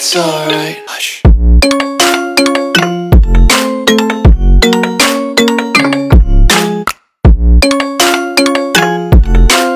It's alright. Hush.